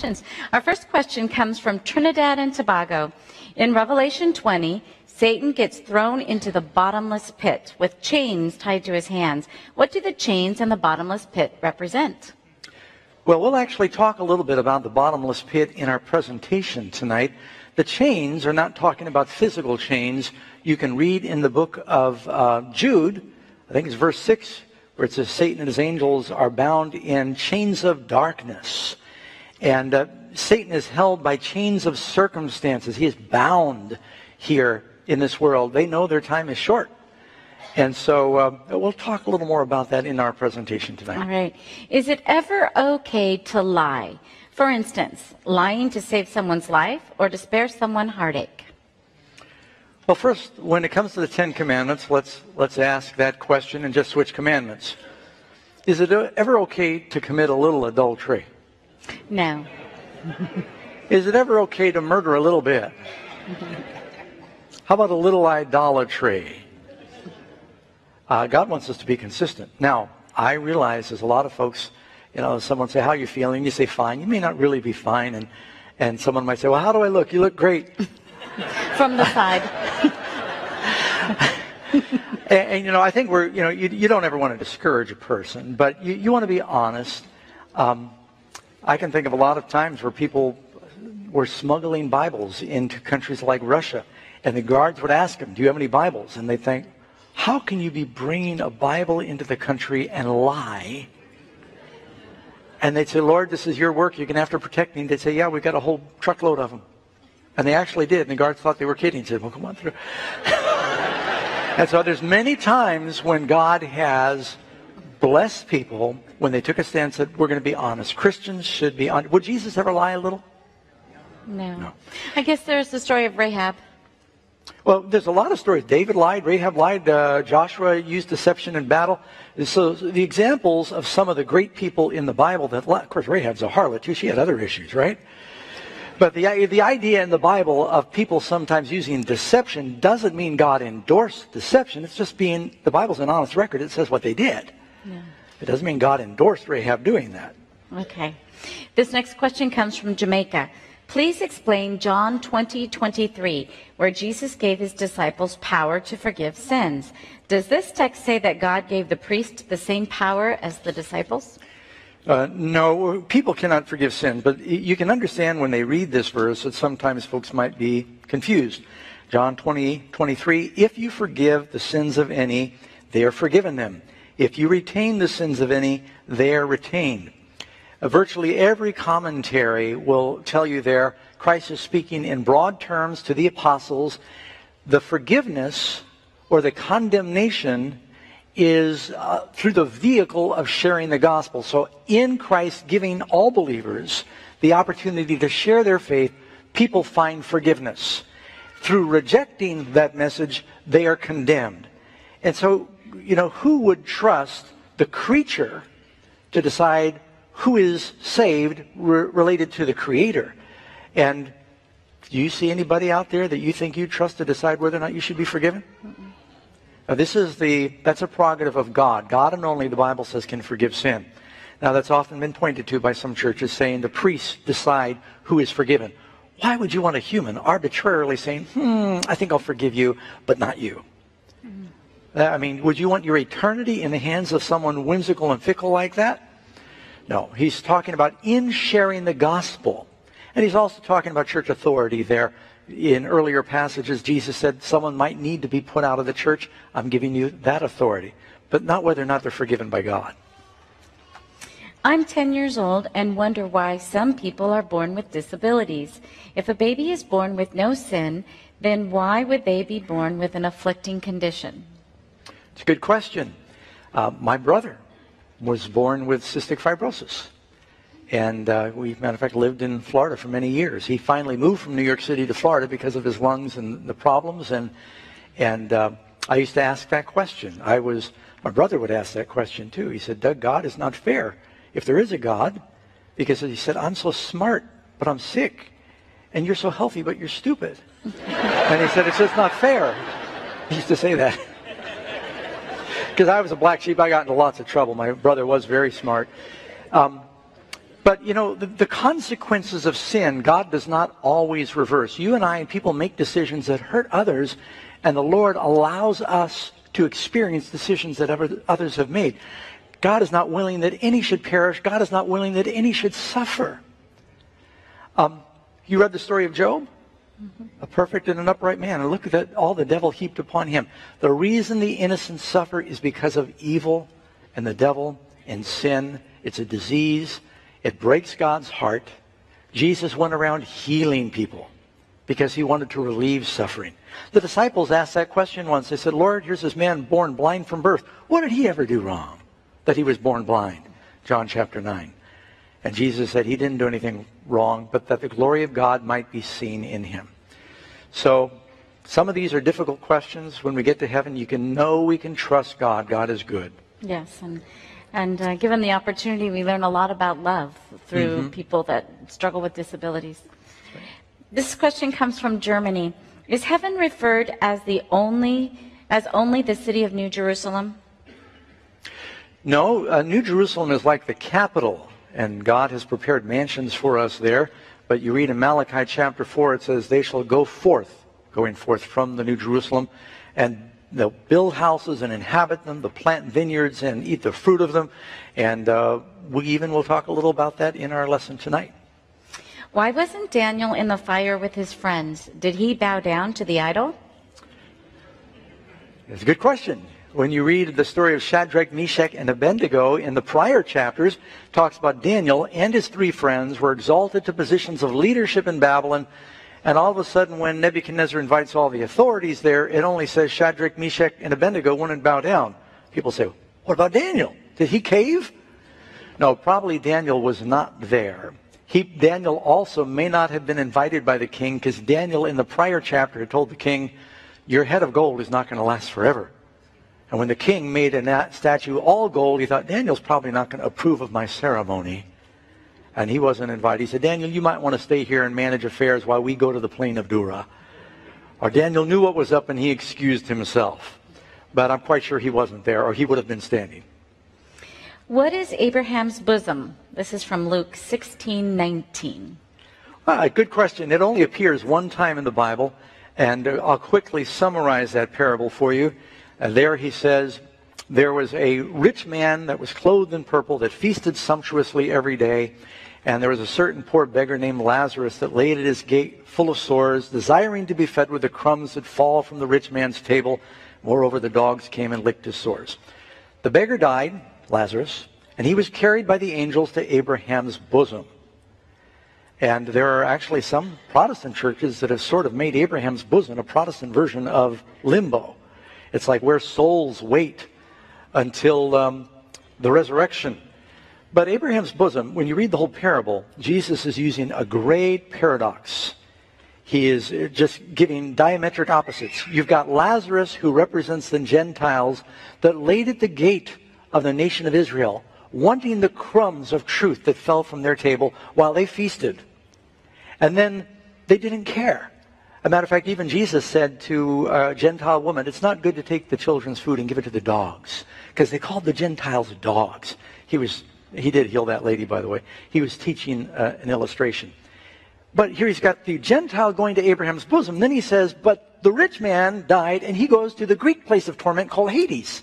questions. Our first question comes from Trinidad and Tobago. In Revelation 20, Satan gets thrown into the bottomless pit with chains tied to his hands. What do the chains and the bottomless pit represent? Well, we'll actually talk a little bit about the bottomless pit in our presentation tonight. The chains are not talking about physical chains. You can read in the book of uh, Jude, I think it's verse 6, where it says Satan and his angels are bound in chains of darkness. And uh, Satan is held by chains of circumstances. He is bound here in this world. They know their time is short. And so uh, we'll talk a little more about that in our presentation tonight. All right. Is it ever okay to lie? For instance, lying to save someone's life or to spare someone heartache? Well, first, when it comes to the Ten Commandments, let's, let's ask that question and just switch commandments. Is it ever okay to commit a little adultery? No. Is it ever okay to murder a little bit? How about a little idolatry? Uh, God wants us to be consistent. Now, I realize there's a lot of folks, you know, someone say, how are you feeling? You say, fine. You may not really be fine. And, and someone might say, well, how do I look? You look great. From the side. and, and, you know, I think we're, you know, you, you don't ever want to discourage a person, but you, you want to be honest. Um, I can think of a lot of times where people were smuggling Bibles into countries like Russia, and the guards would ask them, do you have any Bibles? And they think, how can you be bringing a Bible into the country and lie? And they'd say, Lord, this is your work. You're going to have to protect me. And they'd say, yeah, we've got a whole truckload of them. And they actually did. And the guards thought they were kidding. He said, well, come on through. and so there's many times when God has blessed people when they took a stand said, we're going to be honest. Christians should be honest. Would Jesus ever lie a little? No. no. I guess there's the story of Rahab. Well, there's a lot of stories. David lied, Rahab lied, uh, Joshua used deception in battle. So the examples of some of the great people in the Bible that, of course, Rahab's a harlot too. She had other issues, right? But the, the idea in the Bible of people sometimes using deception doesn't mean God endorsed deception. It's just being, the Bible's an honest record. It says what they did. Yeah. It doesn't mean God endorsed Rahab doing that. Okay. This next question comes from Jamaica. Please explain John 20, 23, where Jesus gave his disciples power to forgive sins. Does this text say that God gave the priest the same power as the disciples? Uh, no, people cannot forgive sin, but you can understand when they read this verse that sometimes folks might be confused. John 20, 23, if you forgive the sins of any, they are forgiven them. If you retain the sins of any, they are retained. Virtually every commentary will tell you there Christ is speaking in broad terms to the apostles. The forgiveness or the condemnation is uh, through the vehicle of sharing the gospel. So, in Christ giving all believers the opportunity to share their faith, people find forgiveness. Through rejecting that message, they are condemned. And so, you know, who would trust the creature to decide who is saved re- related to the Creator. And do you see anybody out there that you think you trust to decide whether or not you should be forgiven? Now, this is the that's a prerogative of God. God and only the Bible says can forgive sin. Now that's often been pointed to by some churches saying the priests decide who is forgiven. Why would you want a human arbitrarily saying, "Hmm, I think I'll forgive you, but not you"? Mm-hmm. I mean, would you want your eternity in the hands of someone whimsical and fickle like that? No, he's talking about in sharing the gospel. And he's also talking about church authority there. In earlier passages, Jesus said someone might need to be put out of the church. I'm giving you that authority, but not whether or not they're forgiven by God. I'm 10 years old and wonder why some people are born with disabilities. If a baby is born with no sin, then why would they be born with an afflicting condition? It's a good question. Uh, my brother was born with cystic fibrosis. And uh, we, matter of fact, lived in Florida for many years. He finally moved from New York City to Florida because of his lungs and the problems. And, and uh, I used to ask that question. I was, my brother would ask that question too. He said, Doug, God is not fair. If there is a God, because he said, I'm so smart, but I'm sick. And you're so healthy, but you're stupid. and he said, it's just not fair. He used to say that because I was a black sheep, I got into lots of trouble. My brother was very smart. Um, But, you know, the, the, consequences of sin, God does not always reverse. You and I and people make decisions that hurt others, and the Lord allows us to experience decisions that others have made. God is not willing that any should perish. God is not willing that any should suffer. Um, you read the story of Job? A perfect and an upright man. And look at that, all the devil heaped upon him. The reason the innocent suffer is because of evil and the devil and sin. It's a disease. It breaks God's heart. Jesus went around healing people because he wanted to relieve suffering. The disciples asked that question once. They said, Lord, here's this man born blind from birth. What did he ever do wrong that he was born blind? John chapter 9. And Jesus said he didn't do anything wrong, but that the glory of God might be seen in him. So some of these are difficult questions. When we get to heaven, you can know we can trust God. God is good. Yes, and and uh, given the opportunity, we learn a lot about love through mm-hmm. people that struggle with disabilities. This question comes from Germany. Is heaven referred as the only as only the city of New Jerusalem? No, uh, New Jerusalem is like the capital, and God has prepared mansions for us there. But you read in Malachi chapter 4, it says, They shall go forth, going forth from the New Jerusalem, and they'll build houses and inhabit them, they'll plant vineyards and eat the fruit of them. And uh, we even will talk a little about that in our lesson tonight. Why wasn't Daniel in the fire with his friends? Did he bow down to the idol? That's a good question. When you read the story of Shadrach, Meshach, and Abednego in the prior chapters, talks about Daniel and his three friends were exalted to positions of leadership in Babylon. And all of a sudden, when Nebuchadnezzar invites all the authorities there, it only says Shadrach, Meshach, and Abednego wouldn't bow down. People say, what about Daniel? Did he cave? No, probably Daniel was not there. He, Daniel also may not have been invited by the king because Daniel in the prior chapter had told the king, Your head of gold is not going to last forever. And when the king made a statue all gold, he thought, Daniel's probably not going to approve of my ceremony. And he wasn't invited. He said, Daniel, you might want to stay here and manage affairs while we go to the plain of Dura. Or Daniel knew what was up and he excused himself. But I'm quite sure he wasn't there or he would have been standing. What is Abraham's bosom? This is from Luke 16:19. Ah, good question. It only appears one time in the Bible, and I'll quickly summarize that parable for you. And there he says, there was a rich man that was clothed in purple that feasted sumptuously every day. And there was a certain poor beggar named Lazarus that laid at his gate full of sores, desiring to be fed with the crumbs that fall from the rich man's table. Moreover, the dogs came and licked his sores. The beggar died, Lazarus, and he was carried by the angels to Abraham's bosom. And there are actually some Protestant churches that have sort of made Abraham's bosom a Protestant version of limbo. It's like where souls wait until um, the resurrection. But Abraham's bosom, when you read the whole parable, Jesus is using a great paradox. He is just giving diametric opposites. You've got Lazarus, who represents the Gentiles, that laid at the gate of the nation of Israel, wanting the crumbs of truth that fell from their table while they feasted. And then they didn't care. A matter of fact, even Jesus said to a Gentile woman, it's not good to take the children's food and give it to the dogs. Because they called the Gentiles dogs. He was, he did heal that lady, by the way. He was teaching uh, an illustration. But here he's got the Gentile going to Abraham's bosom. Then he says, but the rich man died and he goes to the Greek place of torment called Hades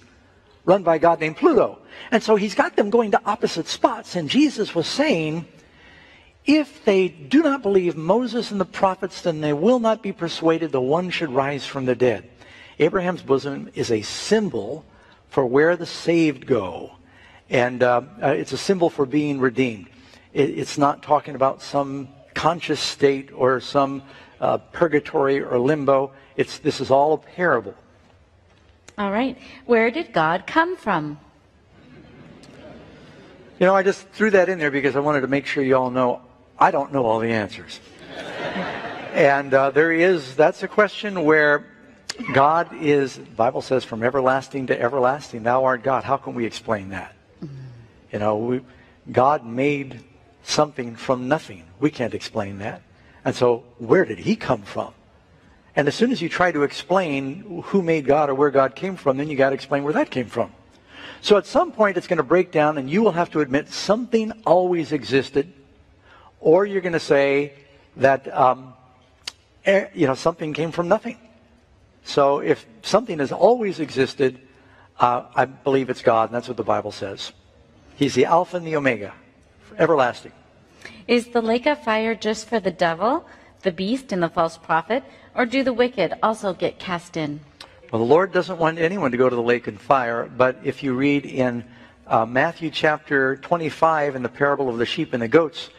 run by a god named Pluto. And so he's got them going to opposite spots. And Jesus was saying, if they do not believe Moses and the prophets, then they will not be persuaded the one should rise from the dead. Abraham's bosom is a symbol for where the saved go. And uh, uh it's a symbol for being redeemed. It, it's not talking about some conscious state or some uh, purgatory or limbo. It's, this is all a parable. All right. Where did God come from? You know, I just threw that in there because I wanted to make sure you all know I don't know all the answers. and uh, there is, that's a question where God is, the Bible says, from everlasting to everlasting, thou art God. How can we explain that? Mm-hmm. You know, we, God made something from nothing. We can't explain that. And so, where did he come from? And as soon as you try to explain who made God or where God came from, then you got to explain where that came from. So at some point it's going to break down and you will have to admit something always existed or you're going to say that um, eh, you know something came from nothing. So if something has always existed, uh, I believe it's God, and that's what the Bible says. He's the Alpha and the Omega, everlasting. Is the lake of fire just for the devil, the beast, and the false prophet, or do the wicked also get cast in? Well, the Lord doesn't want anyone to go to the lake and fire, but if you read in uh, Matthew chapter 25 in the parable of the sheep and the goats,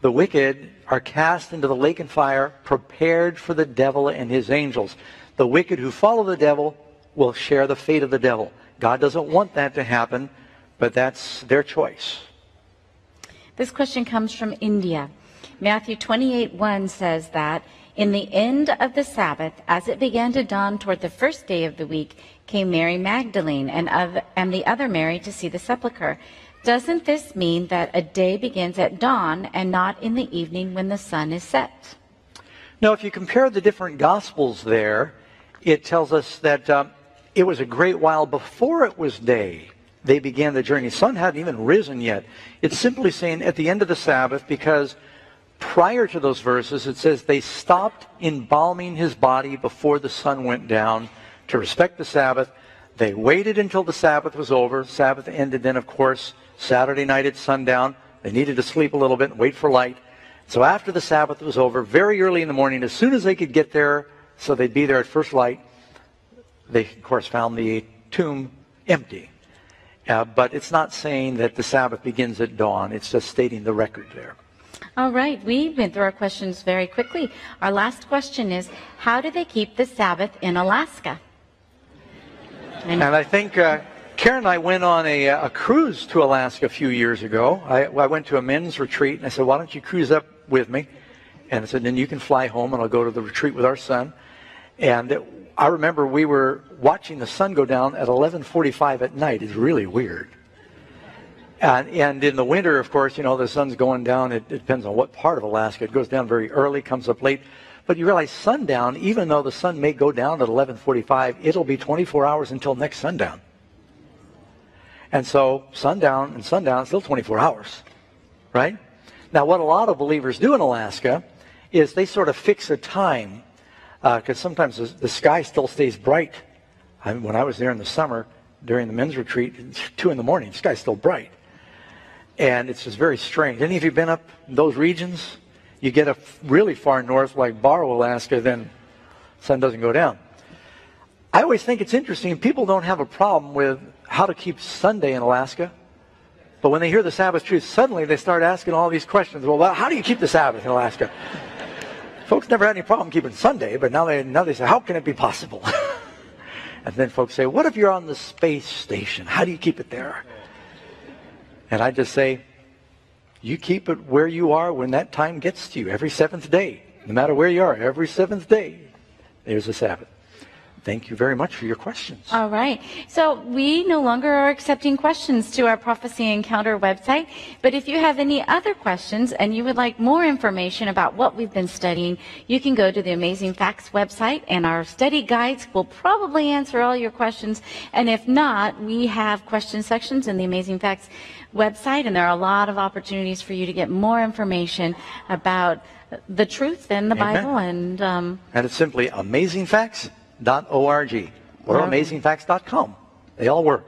the wicked are cast into the lake and fire prepared for the devil and his angels. The wicked who follow the devil will share the fate of the devil. God doesn't want that to happen, but that's their choice. This question comes from India. Matthew 28 1 says that in the end of the Sabbath, as it began to dawn toward the first day of the week, came Mary Magdalene and, of, and the other Mary to see the sepulchre. Doesn't this mean that a day begins at dawn and not in the evening when the sun is set? Now, if you compare the different Gospels there, it tells us that um, it was a great while before it was day. They began the journey. Sun hadn't even risen yet. It's simply saying at the end of the Sabbath because prior to those verses, it says they stopped embalming his body before the sun went down to respect the Sabbath. They waited until the Sabbath was over. Sabbath ended then, of course, Saturday night at sundown. They needed to sleep a little bit and wait for light. So after the Sabbath was over, very early in the morning, as soon as they could get there, so they'd be there at first light, they, of course, found the tomb empty. Uh, but it's not saying that the Sabbath begins at dawn. It's just stating the record there. All right, we went through our questions very quickly. Our last question is How do they keep the Sabbath in Alaska? And, and I think uh, Karen and I went on a, uh, a, cruise to Alaska a few years ago. I, I, went to a men's retreat, and I said, Why don't you cruise up with me? And I said, Then you can fly home, and I'll go to the retreat with our son. And it, I remember we were watching the sun go down at 11:45 at night. It's really weird. And, and, in the winter, of course, you know, the sun's going down. It, it, depends on what part of Alaska. It goes down very early, comes up late. But you realize sundown, even though the sun may go down at 11:45, it'll be 24 hours until next sundown. And so sundown and sundown still 24 hours, right? Now, what a lot of believers do in Alaska is they sort of fix a time because uh, sometimes the, the, sky still stays bright. I mean, when I was there in the summer during the men's retreat, two in the morning, the sky's still bright. And it's just very strange. Any of you been up in those regions? You get up really far north, like Barrow, Alaska, then sun doesn't go down. I always think it's interesting. People don't have a problem with how to keep Sunday in Alaska. But when they hear the Sabbath truth, suddenly they start asking all these questions. Well, how do you keep the Sabbath in Alaska? folks never had any problem keeping Sunday, but now they, now they say, how can it be possible? and then folks say, what if you're on the space station? How do you keep it there? And I just say, you keep it where you are when that time gets to you, every seventh day. No matter where you are, every seventh day, there's a Sabbath. Thank you very much for your questions. All right. So we no longer are accepting questions to our Prophecy Encounter website. But if you have any other questions and you would like more information about what we've been studying, you can go to the Amazing Facts website and our study guides will probably answer all your questions. And if not, we have question sections in the Amazing Facts website and there are a lot of opportunities for you to get more information about the truth in the Amen. Bible. And, um, and it's simply Amazing Facts org or amazingfacts.com. They all work.